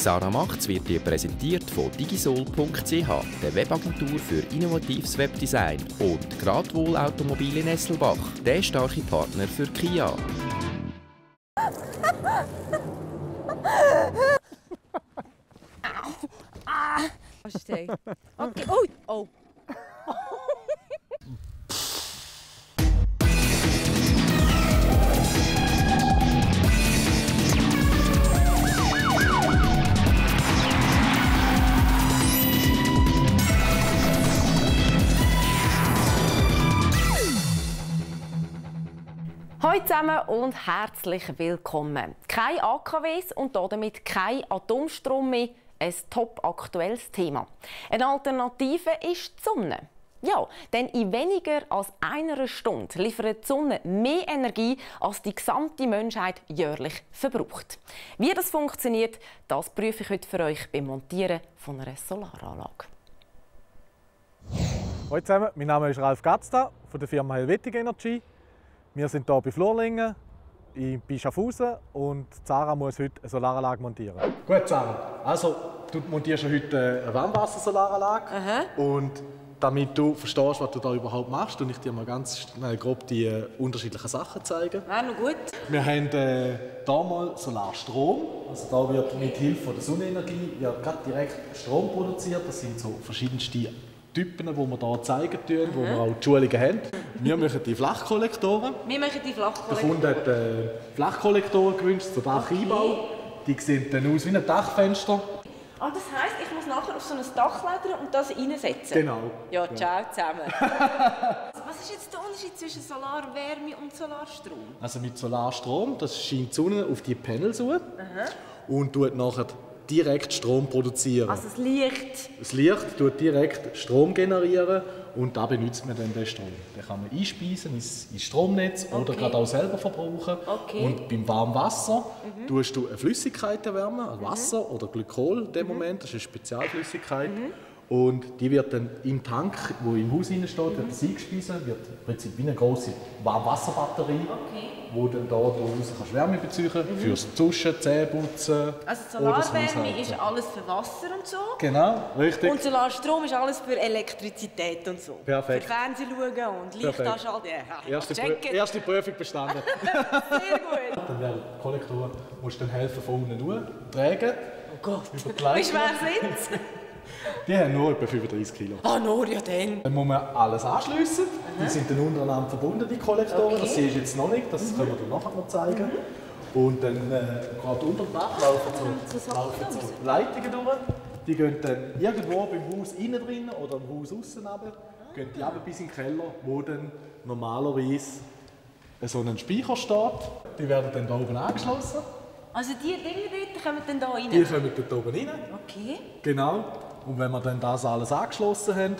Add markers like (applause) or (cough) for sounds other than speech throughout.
Sarah Macht's wird dir präsentiert von digisol.ch, der Webagentur für innovatives Webdesign und Gradwohl Automobil in Esselbach, der starke Partner für Kia. Okay. Oh, Hallo zusammen und herzlich willkommen. Keine AKWs und damit kein Atomstrom mehr. Ein top aktuelles Thema. Eine Alternative ist die Sonne. Ja, denn in weniger als einer Stunde liefert die Sonne mehr Energie, als die gesamte Menschheit jährlich verbraucht. Wie das funktioniert, das prüfe ich heute für euch beim Montieren von einer Solaranlage. Hallo zusammen, mein Name ist Ralf Gatzda von der Firma Helvetic Energy. Wir sind hier bei Florlingen bei Schaffhausen und Sarah muss heute eine Solaranlage montieren. Gut, Sarah. Also, du montierst heute eine Warmwassersolaranlage. Und damit du verstehst, was du da überhaupt machst, und ich dir mal ganz schnell grob die äh, unterschiedlichen Sachen zeigen. Ja, noch gut. Wir haben äh, hier mal Solarstrom. Also da wird mit Hilfe der Sonnenenergie wird direkt Strom produziert. Das sind so verschiedenste Typen, die wir hier zeigen tun, wo wir auch die Schulungen haben. Wir machen die Flachkollektoren. Wir machen die Der Flachkollektoren. Kunde hat äh, Flachkollektoren gewünscht zur Dacheinbau. Die sehen dann aus wie ein Dachfenster. Ah, das heisst, ich muss nachher auf so ein Dach klettern und das reinsetzen? Genau. Ja, ciao zusammen. (laughs) Was ist jetzt der Unterschied zwischen Solarwärme und Solarstrom? Also mit Solarstrom, das scheint die Sonne auf die Panels zu und tut nachher direkt Strom produzieren. Also das Licht. Das Licht tut direkt Strom generieren und da benutzt man dann den Strom. Den kann man einspeisen ins, ins Stromnetz oder Okay. gerade auch selber verbrauchen. Okay. Und beim warmen Wasser tust du eine Flüssigkeit erwärmen, also Wasser oder Glykol in dem Moment, das ist eine Spezialflüssigkeit. Und die wird dann im Tank, wo im Haus steht, wird das eingespeisen, wird im Prinzip wie eine große Warmwasserbatterie, wo dann da draußen kannst Wärme beziehen fürs Duschen, Zähneputzen Also Solarwärme Haushalten. ist alles für Wasser und so. Genau, richtig. Und Solarstrom ist alles für Elektrizität und so. Perfekt. Für Fernsehen schauen und Licht anschalten. Ja, Erste, erste Prüfung bestanden. (laughs) Sehr gut. dann werden die Kollektoren musst du dann helfen von unten tragen. Oh Gott. Wie schwer sind sie? (laughs) Die haben nur etwa 35 Kilo. Ah, nur ja dann. Dann muss man alles anschliessen. Die sind dann untereinander verbunden, die Kollektoren. Das Okay. siehst du jetzt noch nicht, das können wir dir nachher noch zeigen. Und dann äh, gerade unter dem Dach laufen so, laufen so Leitungen durch. Die gehen dann irgendwo beim Haus innen drin oder im Haus außen runter, gehen die runter bis in den Keller, wo dann normalerweise so ein Speicher steht. Die werden dann da oben angeschlossen. Also die Dinge dort kommen dann da rein? Die kommen dort oben rein. Okay. Genau. Und wenn wir dann das alles angeschlossen haben,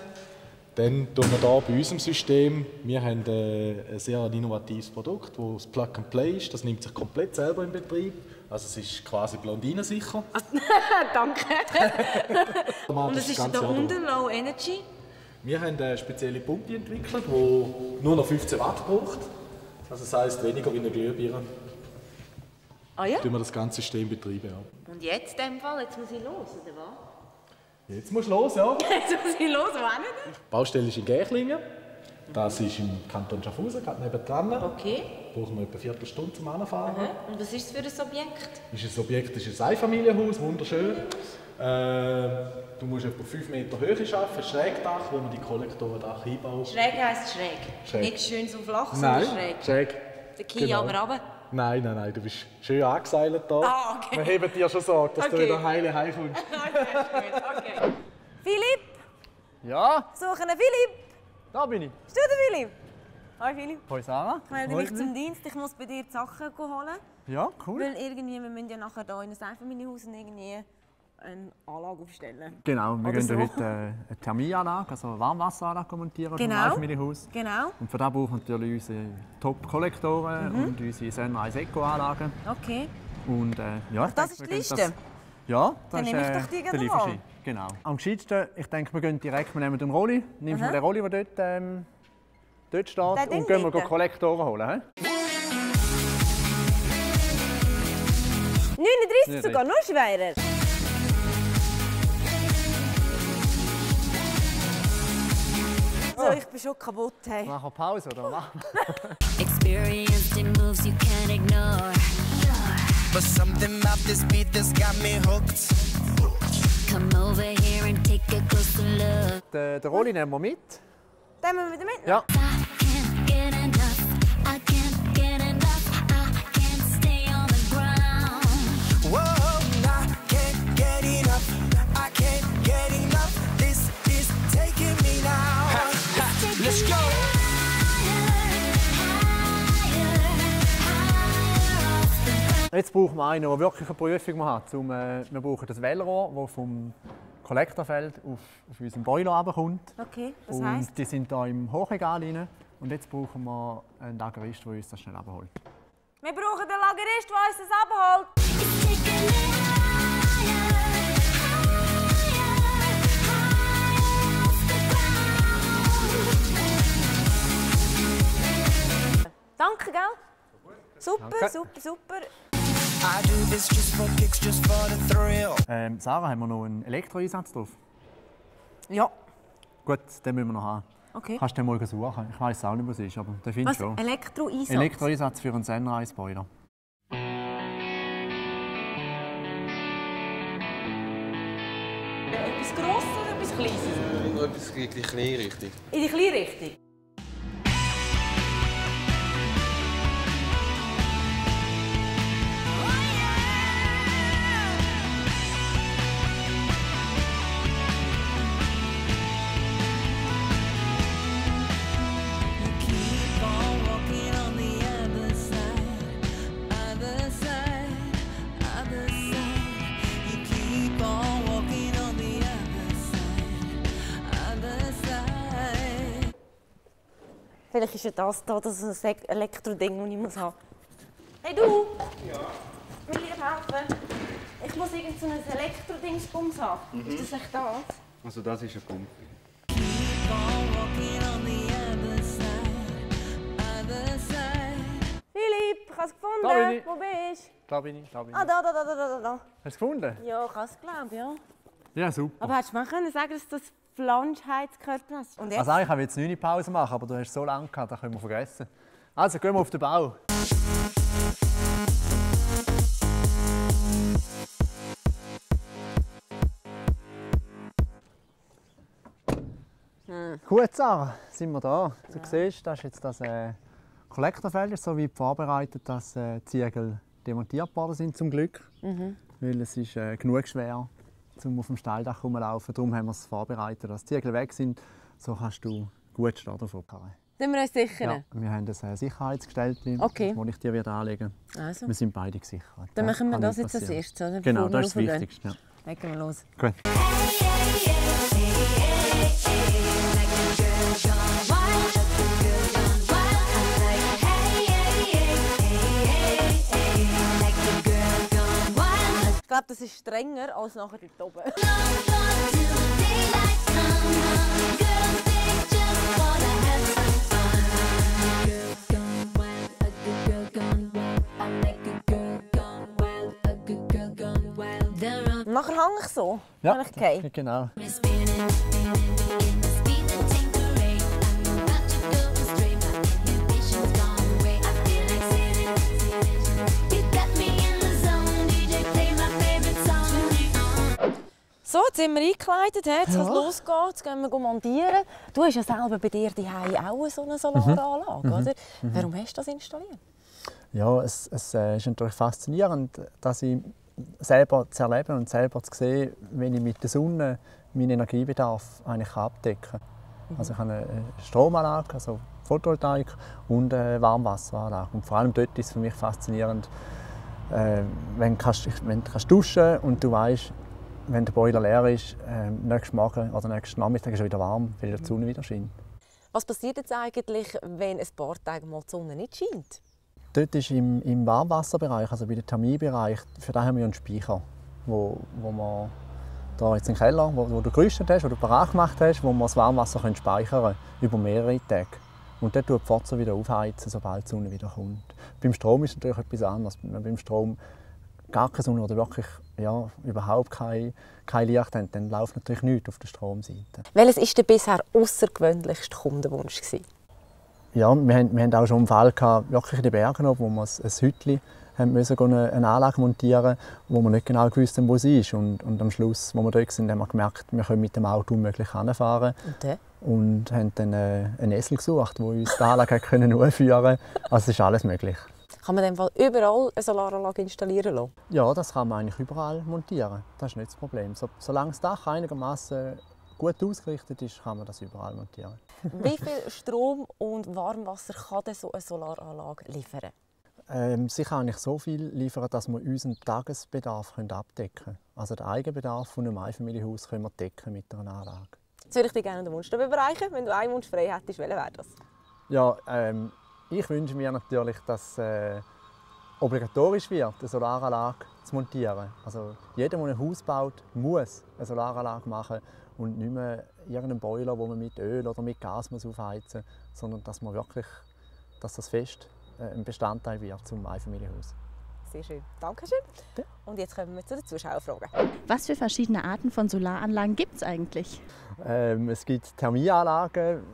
dann tun wir hier bei unserem System, wir haben äh, ein sehr innovatives Produkt, das Plug and Play ist. Das nimmt sich komplett selber in Betrieb. Also es ist quasi blondinensicher. (laughs) Danke. Und Und es ist da unten Low Energy. Wir haben eine spezielle Pumpe entwickelt, die nur noch 15 Watt braucht. Also das heisst weniger wie eine Glühbirne. Ah ja? Tun wir das ganze System betreiben. Ja. Und jetzt in dem Fall, jetzt muss ich los, oder was? Jetzt musst du los, ja. (laughs) Jetzt muss ich los, wo hin? Die Baustelle ist in Gächlingen. Das ist im Kanton Schaffhausen, gerade nebendran. Okay. brauchen wir etwa eine Viertelstunde zum Anfahren. Und was ist es für ein Objekt? Ist ein Objekt, das ist ein Einfamilienhaus, wunderschön. Äh, du musst etwa 5 Meter Höhe schaffen, Schrägdach, wo man die Kollektorendach einbaut. Schräg heisst schräg. Schräg. Nicht schön so flach, sondern schräg. schräg. Der Kieh Genau. aber runter. Nein, nein, nein, du bist schön angeseilt hier. Ah, okay. Wir heben dir schon Sorge, dass du Okay. wieder heile heimkommst. (laughs) okay. Philipp, Ja, suchen einen Philipp. da bin ich. Bist du der Philipp? Hi Philipp. Hoi Sarah. Ich melde mich zum Dienst. Ich muss bei dir die Sachen holen. Ja, cool. Weil irgendwie, wir müssen ja nachher hier in ein Einfamilienhaus irgendwie eine Anlage aufstellen. Genau, wir gehen so. heute äh, eine Thermieanlage, also eine Warmwasseranlage montieren Genau. im Einfamilienhaus. Genau. Und für das brauchen wir natürlich unsere Top-Kollektoren Mhm. und unsere Sunrise Eco-Anlagen. Okay. Und äh, ja, ich das denke, ist die Liste? Das, ja, das Dann ist nehme ich äh, doch die der gerne. Genau. Am gescheitsten, ich denke, wir gehen direkt, wir nehmen den Rolli, nehmen wir den Rolli, der dort, ähm, dort steht, das und gehen wir den Kollektoren holen. He? 39 sogar, noch schwerer. So, ah. ich bin schon kaputt. Hey. Machen wir Pause, oder? (laughs) Experienced in moves you can't ignore. But something about this beat that's got me hooked. Den, den Rolli nehmen wir mit. Den müssen wir wieder mit. Ja. Jetzt brauchen wir einen, der wirklich eine Prüfung hat. Um, äh, wir brauchen das Wellrohr, das vom Kollektorfeld auf, auf unseren Boiler runterkommt. Okay, was Und heisst? die sind hier im Hochregal rein. Und jetzt brauchen wir einen Lagerist, der uns das schnell abholt. Wir brauchen den Lagerist, der uns das abholt. Danke, gell? Super, Danke. super, super. Ähm, Sarah, haben wir noch einen Elektroeinsatz drauf? Ja. Gut, den müssen wir noch haben. Okay. Kannst du den mal suchen? Ich weiß auch nicht, was es ist, aber den findest du schon. Elektroeinsatz? Elektroeinsatz für einen Sunrise-Boiler. Etwas Grosses oder etwas Kleines? Noch etwas in die kleine Richtung. In die kleine Vielleicht ist ja das da das ist ein Elektroding, das ich muss haben. Hey du! Ja? Will ich dir helfen? Ich muss irgend so ein Elektrodingsbums haben. Ist das echt das? Also das ist ein Pumpe. Philipp, ich habe es gefunden. Da bin ich. Wo bist du? Da bin ich, da bin ich. Ah, da, da, da, da, da, da. Hast du es gefunden? Ja, ich habe es geglaubt, ja. Ja, super. Aber hättest du mir können sagen, dass das Flanschheizkörper ist? Und jetzt? Also eigentlich wollte ich jetzt nicht Pause machen, aber du hast so lange gehabt, das können wir vergessen. Also gehen wir auf den Bau. Gut, Sarah, sind wir da. Du siehst, das ist jetzt das äh, Kollektorfeld, ist so weit vorbereitet, dass äh, die Ziegel demontiert worden sind, zum Glück. Weil es ist äh, genug schwer, um auf dem Steildach rumzulaufen. Darum haben wir es vorbereitet, dass die Ziegel weg sind. So kannst du gut stehen davon. Sind wir uns sicher? Ja, wir haben ein äh, Sicherheitsgestell, Okay. das ich dir wieder anlegen Also, Wir sind beide gesichert. dann machen wir das jetzt als erstes, oder? Genau, das ist das. Wichtigste. Ja. Legen wir los. Gut. Ich glaube, das ist strenger als nachher dort oben. (laughs) Nachher hang ich so. Ja, Wenn ich gehe. genau. So, jetzt sind wir eingekleidet, jetzt kann es losgehen, jetzt gehen wir montieren. Du hast ja selber bei dir daheim auch so eine Solaranlage, oder? Warum hast du das installiert? Ja, es, es äh, ist natürlich faszinierend, dass ich selber zu erleben und selber zu sehen, wenn ich mit der Sonne meinen Energiebedarf eigentlich abdecken kann. Also ich habe eine Stromanlage, also Photovoltaik und eine Warmwasseranlage. Und vor allem dort ist es für mich faszinierend, äh, wenn, du kannst, wenn du kannst duschen und du weißt, wenn der Boiler leer ist, äh, nächsten Morgen oder nächsten Nachmittag ist er wieder warm, weil die Sonne wieder scheint. Was passiert jetzt eigentlich, wenn ein paar Tage mal die Sonne nicht scheint? Dort ist im, im Warmwasserbereich, also bei dem Thermiebereich, für das haben wir einen Speicher, wo, wo man da jetzt im Keller, wo, wo du gerüstet hast, wo du parat gemacht hast, wo man das Warmwasser können speichern über mehrere Tage. Und dort tut die Pforte wieder aufheizen, sobald die Sonne wieder kommt. Beim Strom ist es natürlich etwas anderes. Beim Strom gar keine Sonne oder wirklich ja, überhaupt kein, kein Licht haben, dann läuft natürlich nichts auf der Stromseite. Welches war der bisher außergewöhnlichste Kundenwunsch? Gewesen? Ja, wir haben, wir haben auch schon einen Fall gehabt, wirklich in den Bergen, oben, wo wir ein, Hütchen haben müssen eine, eine Anlage montieren wo wir nicht genau gewusst haben, wo sie ist. Und, und am Schluss, als wir dort sind, haben wir gemerkt, wir können mit dem Auto unmöglich hinfahren. Und dann? Und haben dann äh, einen Esel gesucht, der uns die Anlage (laughs) können aufführen konnte. Also es ist alles möglich. Kann man Fall überall eine Solaranlage installieren lassen? Ja, das kann man eigentlich überall montieren. Das ist nicht das Problem. So, solange das Dach einigermaßen gut ausgerichtet ist, kann man das überall montieren. (laughs) Wie viel Strom und Warmwasser kann denn so eine Solaranlage liefern? Ähm, sie kann eigentlich so viel liefern, dass wir unseren Tagesbedarf abdecken können. Also den Eigenbedarf von einem Einfamilienhaus können wir decken mit einer Anlage. Jetzt würde ich dir gerne den Wunsch überreichen. Wenn du einen Wunsch frei hättest, welcher wäre das? Ja, ähm, ich wünsche mir natürlich, dass äh, obligatorisch wird, eine Solaranlage zu montieren. Also jeder, der ein Haus baut, muss eine Solaranlage machen und nicht mehr irgendeinen Boiler, wo man mit Öl oder mit Gas muss aufheizen muss, sondern dass man wirklich, dass das fest äh, ein Bestandteil wird zum Einfamilienhaus. Sehr schön. Dankeschön. Und jetzt kommen wir zu den Zuschauerfragen. Was für verschiedene Arten von Solaranlagen gibt es eigentlich? Ähm, es gibt Thermieanlagen,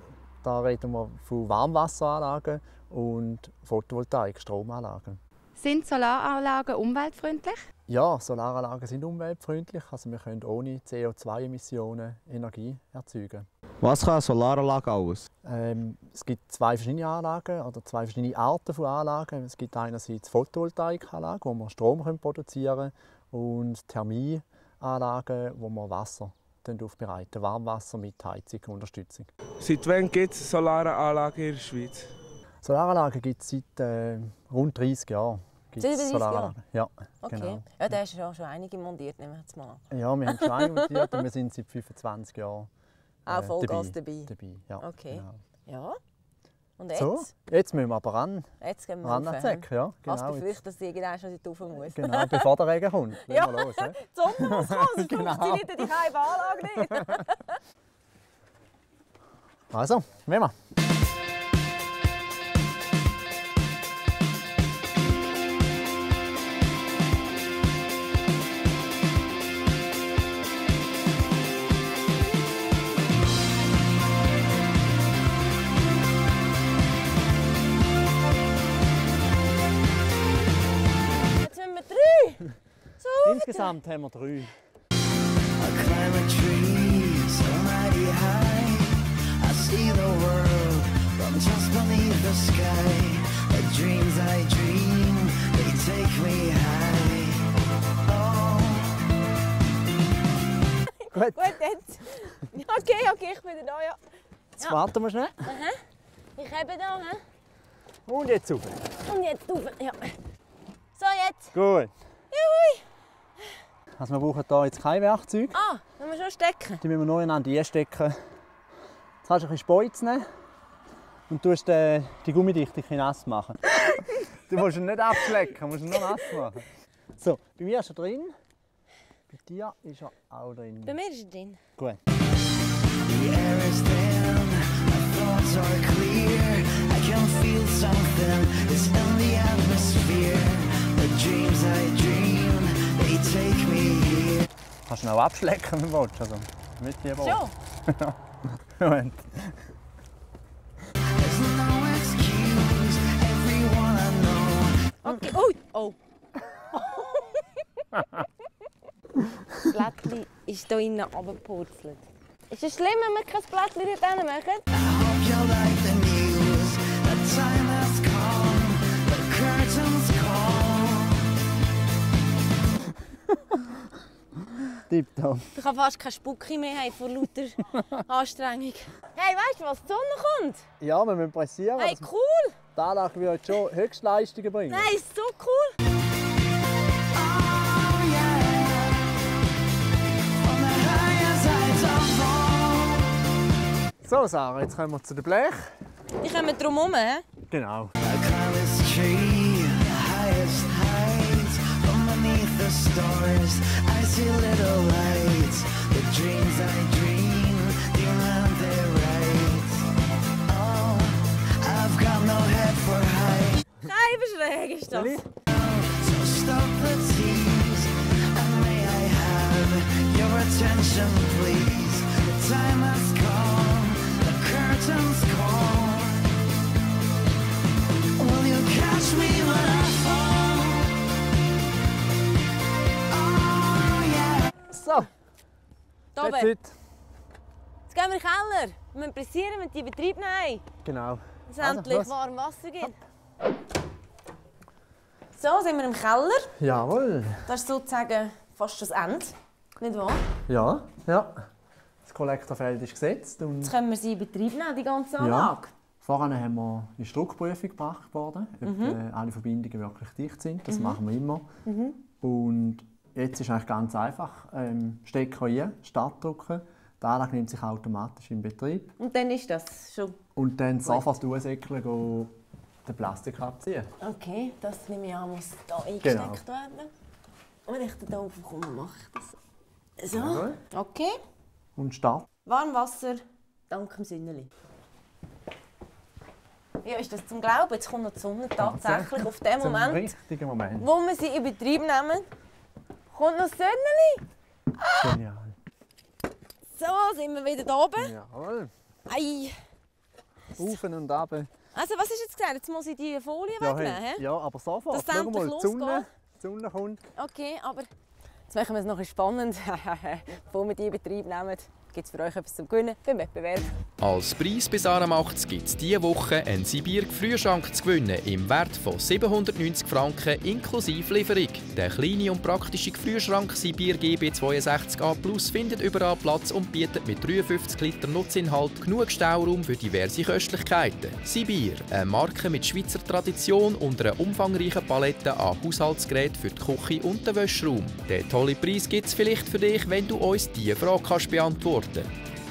da reden wir von Warmwasseranlagen und Photovoltaik, Stromanlagen. Sind Solaranlagen umweltfreundlich? Ja, Solaranlagen sind umweltfreundlich, also wir können ohne CO2-Emissionen Energie erzeugen. Was kann eine Solaranlage alles? Ähm, es gibt zwei verschiedene Anlagen oder zwei verschiedene Arten von Anlagen. Es gibt einerseits Photovoltaikanlagen, wo wir Strom produzieren können und Thermieanlagen, wo wir Wasser dann aufbereiten, Warmwasser mit Heizung und Unterstützung. Seit wann gibt es Solaranlagen in der Schweiz? Solaranlagen gibt es seit äh, rund 30 Jahren. Seit 30 Jahren? Solaranlagen. Ja, Okay. genau. Ja, da hast du ja schon einige montiert, nehmen wir jetzt mal an. Ja, wir haben schon einmontiert und wir sind seit 25 Jahren Auch äh, Vollgas dabei. dabei. Ja, Okay. Genau. Ja. Und jetzt? So, jetzt müssen wir aber ran, Jetzt gehen wir ran rauf, ja. Genau, Als Genau, jetzt- befürchtet, dass die irgendwann schon rauf muss. genau, bevor der Regen kommt. Legen Ja. wir los, hä? (laughs) Die Sonne muss kommen, sonst Genau. funktioniert die halbe Anlage nicht. (laughs) Also, wollen wir. Take me high. Oh. Gut, gut, jetzt. Okay, okay, ich bin da, ja. jetzt warten wir schnell. Ich habe da, hä? Und jetzt rauf. Und jetzt rauf, ja. So, jetzt. Gut. Juhui. Also wir brauchen hier jetzt kein Werkzeug. Ah, müssen wir schon stecken? Die müssen wir nur ineinander einstecken. Jetzt kannst du ein bisschen Speuz nehmen und tust äh, die Gummidichte nass machen. (laughs) du musst ihn nicht abschlecken, du musst ihn nur nass machen. So, bei mir ist er drin. Bei dir ist er auch drin. Bei mir ist er drin. Gut. Kannst du abschlecken, wenn du willst. Also, mit hier Schon? (laughs) Moment. I know. Okay. Oh, (laughs) oh. Das Blättchen ist hier innen runtergepurzelt. Ist es schlimm, wenn wir kein Blättchen dort hin machen? Tipptopp. Ich kann fast keine Spucke mehr haben vor lauter (laughs) Anstrengung. Hey, weißt du was? Die Sonne kommt! Ja, wir müssen pressieren. Hey, cool! Die Anlage wird schon Höchstleistungen bringen. Nein, ist so cool! So, Sarah, jetzt kommen wir zu den Blech. Ich komme drum herum. hä? Genau. the stars. I see little lights. The dreams I dream Demand their right. Oh, I've got no head for height So stop the tease And may I have your attention please? The time has come The curtains It. Jetzt gehen wir in den Keller. Wir müssen pressieren, wenn die Betrieb nehmen. Genau. Dass es Also, endlich los. warm Wasser gibt. So, sind wir im Keller. Jawohl. Das ist sozusagen fast das Ende. Nicht wahr? Ja, ja. Das Kollektorfeld ist gesetzt und Jetzt können wir sie in Betrieb nehmen, die ganze Ja. Anlage. Vorher haben wir eine Druckprüfung gebracht worden, ob Mhm. äh, alle Verbindungen wirklich dicht sind. Das machen wir immer. Und jetzt ist eigentlich ganz einfach. Ähm, Stecker rein, Start drücken. Die Anlage nimmt sich automatisch in Betrieb. Und dann ist das schon. Und dann sofort durchsäckeln, gehen, den Plastik abziehen. Okay, das nehme ich an, muss hier eingesteckt Genau. werden. Und ich da oben komme, mache ich das. So. Jawohl. Okay. Und Start. Warmwasser, dank dem Sünneli. Ja, ist das zum Glauben? Jetzt kommt noch die Sonne tatsächlich auf den Moment, Moment. wo wir sie in Betrieb nehmen. Kommt noch das Sünneli. Genial. So, sind wir wieder da oben. Jawohl. Ei. Auf und ab. Also, was ist jetzt gesagt? Jetzt muss ich die Folie Ja, wegnehmen. hey. ja, aber sofort. Dass es Schau mal, die Sonne, die Sonne kommt. Okay, aber jetzt machen wir es noch spannend. (laughs) Bevor wir die in Betrieb nehmen, gibt es für euch etwas zum Gewinnen beim Wettbewerb. Als Preis Sarah Machts gibt es diese Woche einen Sibir Frühschrank zu gewinnen im Wert von 790 Franken inklusive Lieferung. Der kleine und praktische Frühschrank Sibir GB62A Plus findet überall Platz und bietet mit 53 Liter Nutzinhalt genug Stauraum für diverse Köstlichkeiten. Sibir, eine Marke mit Schweizer Tradition und einer umfangreichen Palette an Haushaltsgeräten für die Küche und den Wäschraum. Den tollen Preis gibt es vielleicht für dich, wenn du uns diese Frage kannst beantworten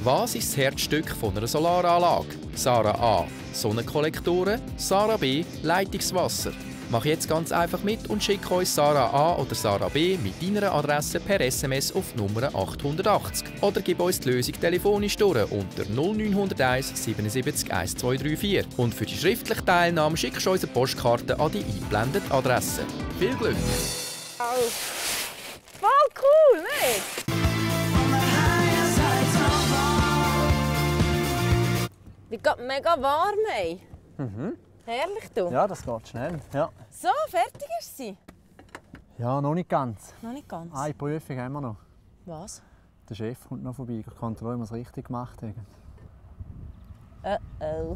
was ist das Herzstück von einer Solaranlage? Sarah A. Sonnenkollektoren, Sarah B. Leitungswasser. Mach jetzt ganz einfach mit und schick uns Sarah A oder Sarah B mit deiner Adresse per SMS auf Nummer 880 oder gib uns die Lösung telefonisch durch unter 0901 77 1234. Und für die schriftliche Teilnahme schickst du uns eine Postkarte an die eingeblendete Adresse. Viel Glück! Voll cool, ne? Die geht mega warm, ey. Herrlich, du. Ja, das geht schnell. Ja, So, fertig ist sie. ja noch nicht ganz. Noch nicht ganz. Eine Prüfung haben wir noch. Was? Der Chef kommt noch vorbei, ich kontrollieren, ob wir es richtig gemacht haben. Uh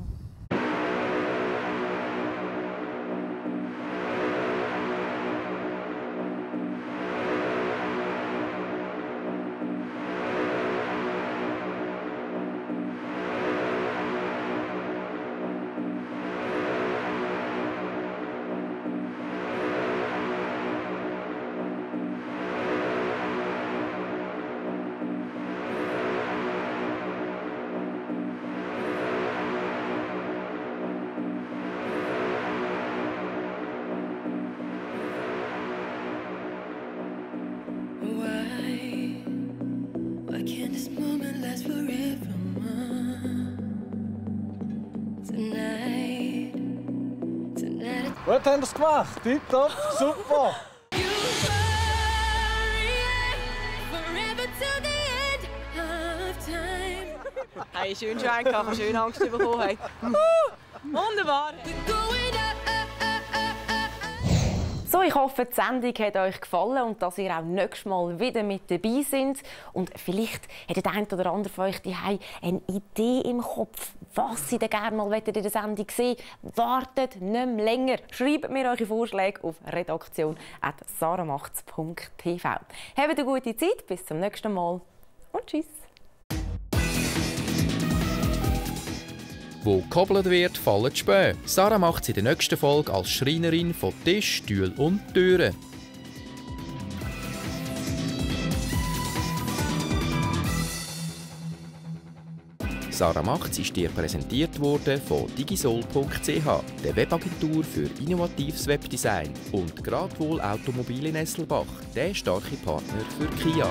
Gut, haben wir es gemacht. Tipptopp, super. Forever to the end of time. Hey, schön Schein gehabt, schön Angst bekommen. Hey. Wunderbar. Ich hoffe, die Sendung hat euch gefallen und dass ihr auch nächstes Mal wieder mit dabei seid. Und vielleicht hat der eine oder andere von euch daheim eine Idee im Kopf, was ihr gerne mal in der Sendung sehen Wartet nicht mehr länger. Schreibt mir eure Vorschläge auf redaktion.saramachts.tv. Habt eine gute Zeit, bis zum nächsten Mal und tschüss. Wo gehobelt wird, fallen die Späne. Sarah macht es in der nächsten Folge als Schreinerin von Tisch, Stühl und Türen. Sarah Macht's ist dir präsentiert worden von digisol.ch, der Webagentur für innovatives Webdesign und Gradwohl Automobile Nesselbach, der starke Partner für Kia.